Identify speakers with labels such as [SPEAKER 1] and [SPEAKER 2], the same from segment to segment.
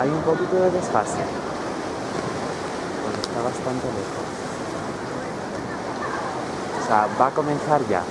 [SPEAKER 1] hay un poquito de desfase. Está bastante lejos. O sea, va a comenzar ya.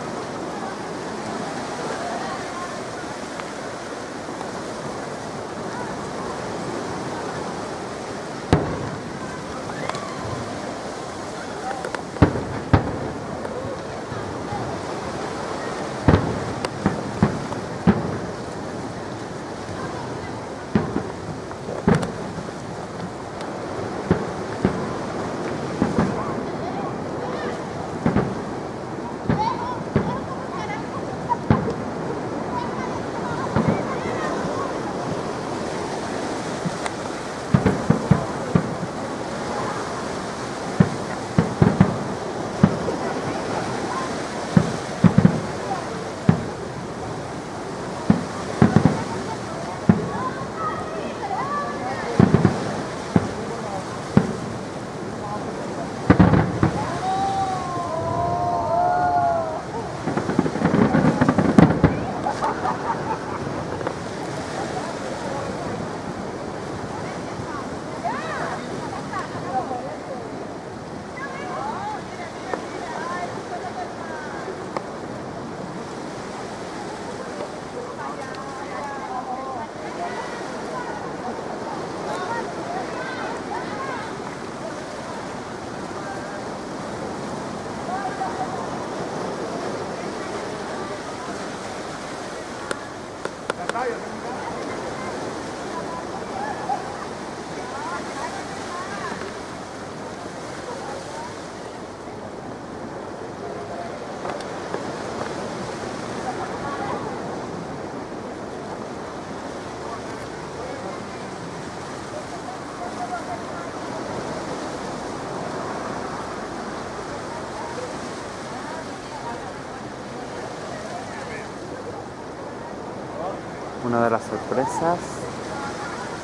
[SPEAKER 1] Una de las sorpresas.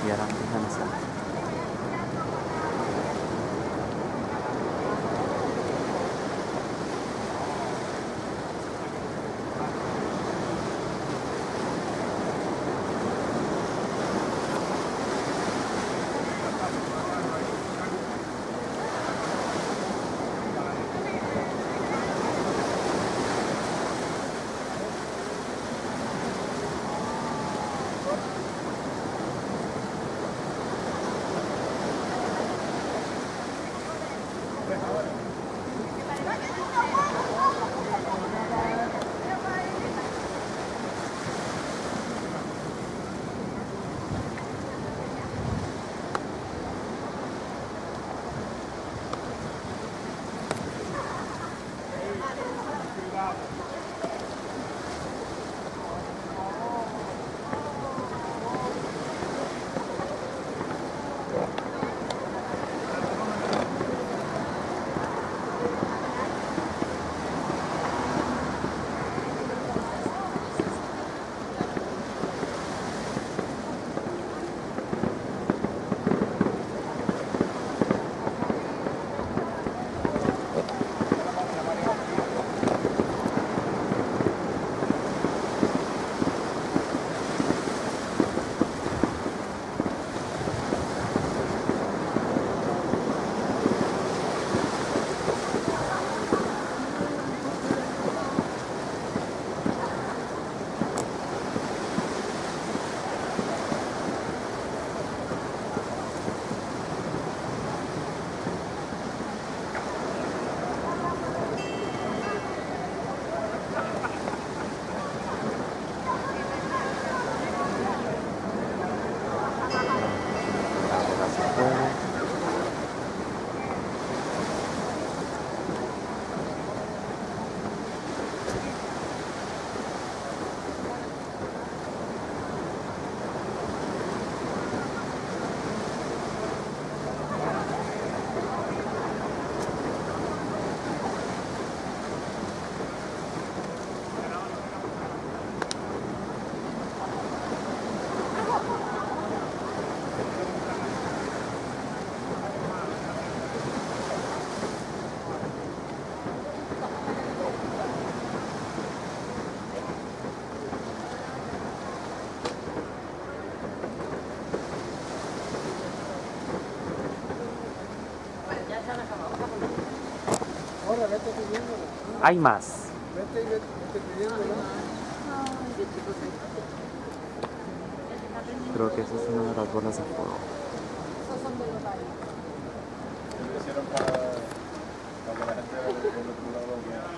[SPEAKER 1] Y ahora empiezan a
[SPEAKER 2] Ahora vete pidiéndola.
[SPEAKER 1] Hay más.
[SPEAKER 2] Vete y vete, vete pidiéndola.
[SPEAKER 1] Creo que esa es una de las bolas de fuego.
[SPEAKER 3] Lo hicieron para, para que la gente del otro lado viera.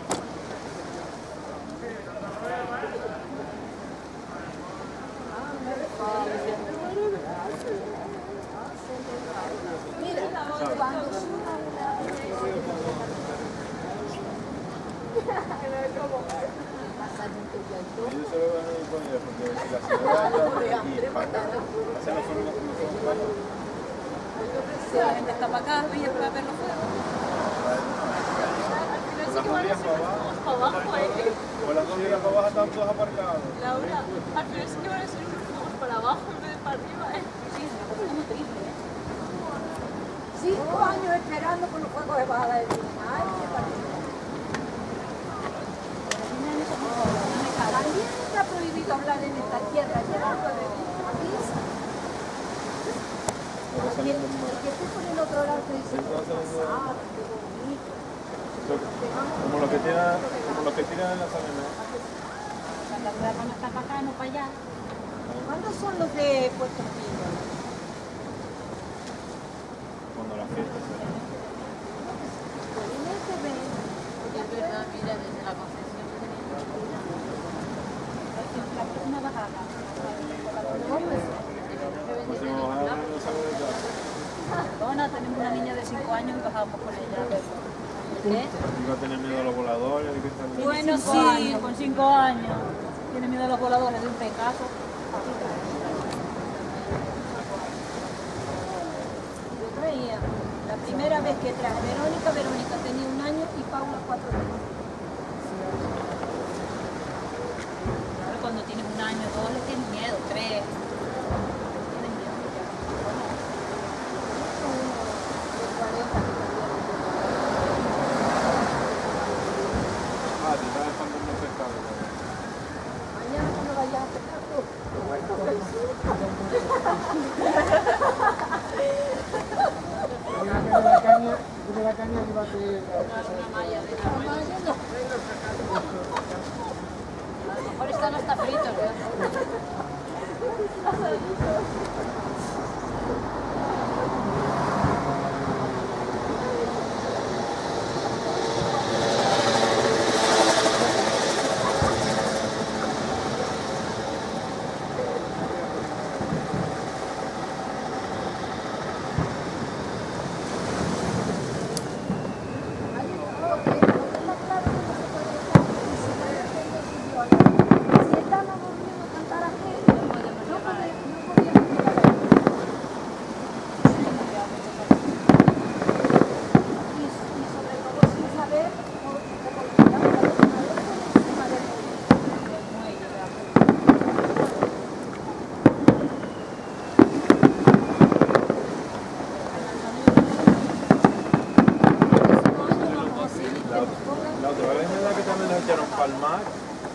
[SPEAKER 3] Ellos se lo van a ir con ellos porque si la ciudad está aquí, para acá, hacen los fuegos como son buenos.
[SPEAKER 4] La gente está para acá y después verlo fuera.
[SPEAKER 3] Con las judías para abajo,
[SPEAKER 4] Para abajo,
[SPEAKER 3] están.
[SPEAKER 4] Laura, al van fuegos para abajo en vez de es.
[SPEAKER 5] Cinco años esperando por los juegos de bajada de. Ay, qué está prohibido hablar en esta tierra. Ya lo avisa. Pero que, el que esté por el otro lado te dice, qué pasada, qué bonito.
[SPEAKER 3] Como los que tiran, como los que tiran en la salina.
[SPEAKER 4] La verdad no está para acá, no para allá.
[SPEAKER 5] ¿Cuándo son los de Puerto Pino?
[SPEAKER 3] Cuando la fiesta se
[SPEAKER 5] En este ven.
[SPEAKER 4] Es verdad, mira, desde la concesión que tenía la próxima bajada.
[SPEAKER 3] Pues se bajaron en los árboles de casa.
[SPEAKER 4] Perdona, tenemos una niña de 5 años y bajábamos con ella. ¿Qué?
[SPEAKER 3] No tener miedo a los voladores,
[SPEAKER 4] Bueno, sí, con 5 años. Tiene miedo a los voladores de un pecazo.
[SPEAKER 5] Yo traía la primera vez que traje Verónica, Verónica tenía un año y Paula cuatro años.
[SPEAKER 4] Claro, cuando tienes un año, todos le tienen miedo, tres. Tienen miedo.
[SPEAKER 5] De 40 que
[SPEAKER 3] Ah, te estás espantando un pescado.
[SPEAKER 5] Mañana cuando vayas a pescar tú.
[SPEAKER 2] Mira que de la caña, de la caña llévate la
[SPEAKER 4] Una malla de la A lo mejor están hasta fritos, ¿eh?
[SPEAKER 5] Si estábamos durmiendo cantar aquí, no podíamos no podíamos llegar y, y sobre todo sin saber cómo cómo llegamos a la última vez por encima del muelle.
[SPEAKER 3] La otra vez me da que también los echaron para el mar,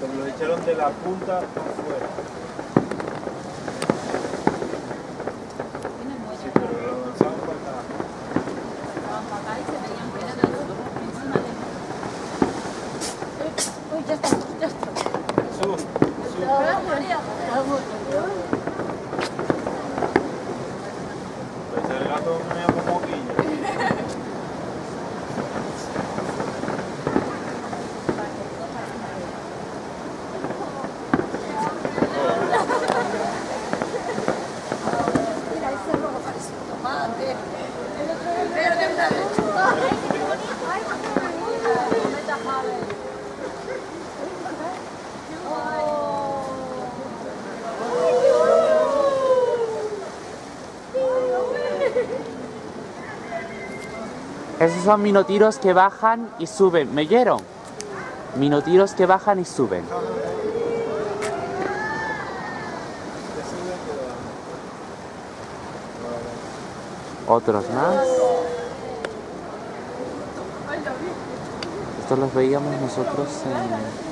[SPEAKER 3] pero los echaron de la punta para afuera.
[SPEAKER 4] Tienen muelle.
[SPEAKER 3] Sí, pero lo lanzaban para acá.
[SPEAKER 4] Estaban para acá y se veían pelas de nosotros encima de
[SPEAKER 5] Uy, ya está, ya está.
[SPEAKER 3] Sub, sub. Pues el gato me como poquillo.
[SPEAKER 5] Mira, ese rojo parece un tomate. El otro día el verde está lechuga. Ay, qué bonita. Cometa Jave.
[SPEAKER 1] Esos son minotiros que bajan y suben. ¿Me oyeron? Minotiros que bajan y suben. Otros más. Estos los veíamos nosotros en...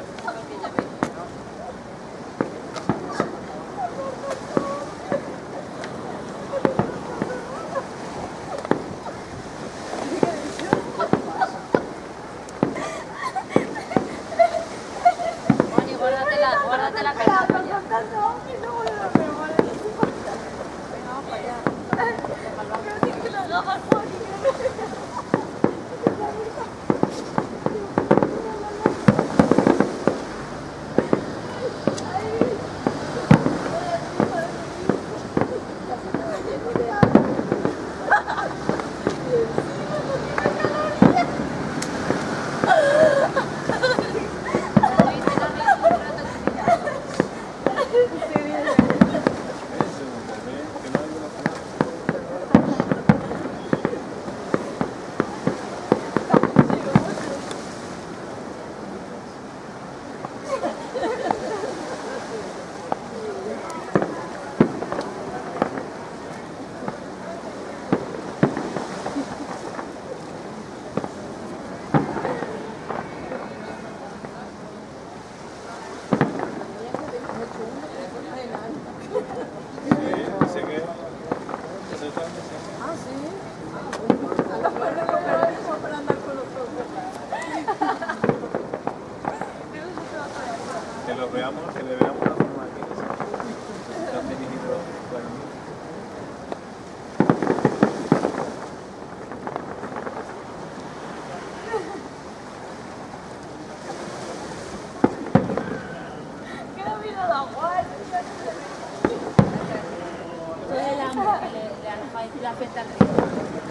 [SPEAKER 4] afecta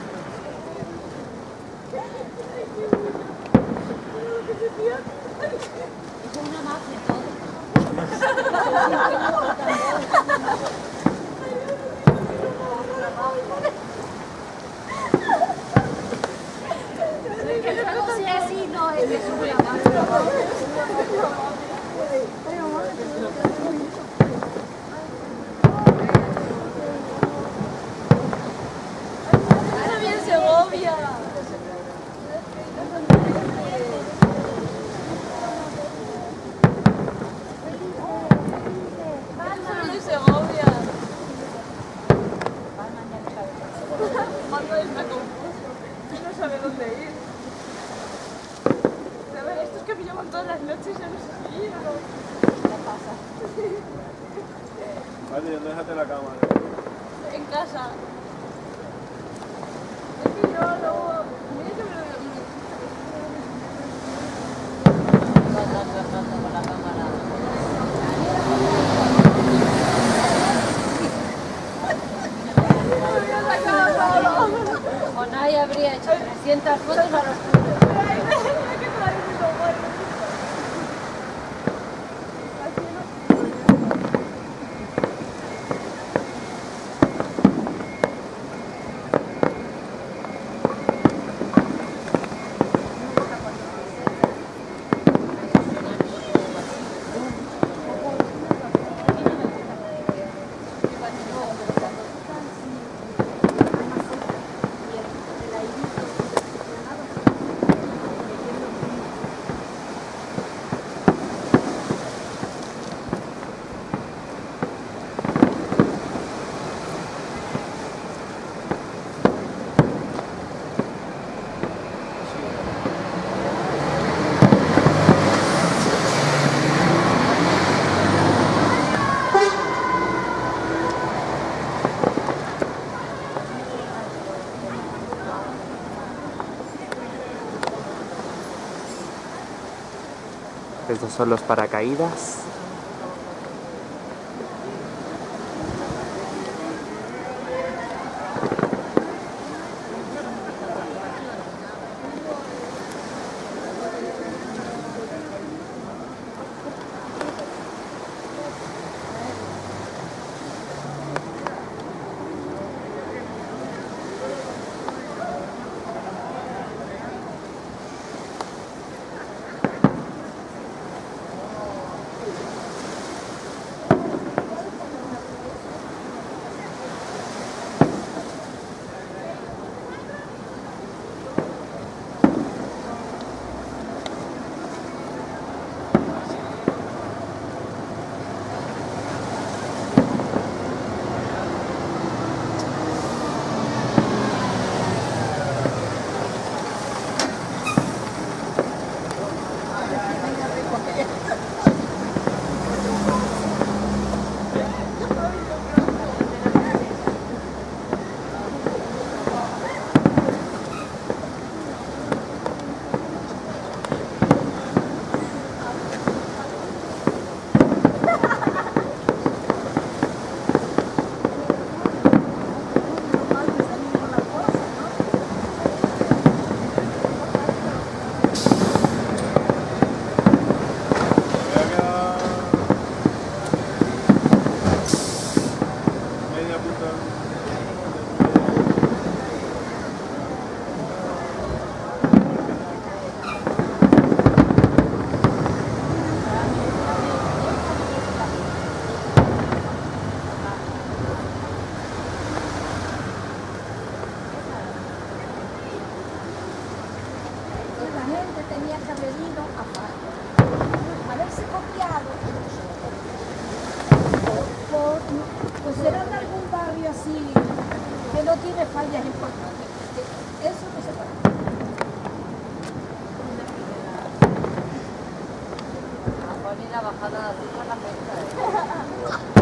[SPEAKER 4] al ritmo. Es una mafia todo. Que luego sea así, no, es que es una mafia.
[SPEAKER 5] Ahora bien Segovia. Solo en Segovia. Manuel está confuso. No sabe dónde ir. A ver, estos que me llaman todas las noches, ya no sé si ir o no.
[SPEAKER 3] Vale, ¿dónde dejaste la cámara?
[SPEAKER 5] En casa. Es que yo luego... Mira que me lo...
[SPEAKER 4] O nadie habría hecho 300 fotos a los.
[SPEAKER 1] Son los paracaídas.
[SPEAKER 6] A poner la bajada de la mesa.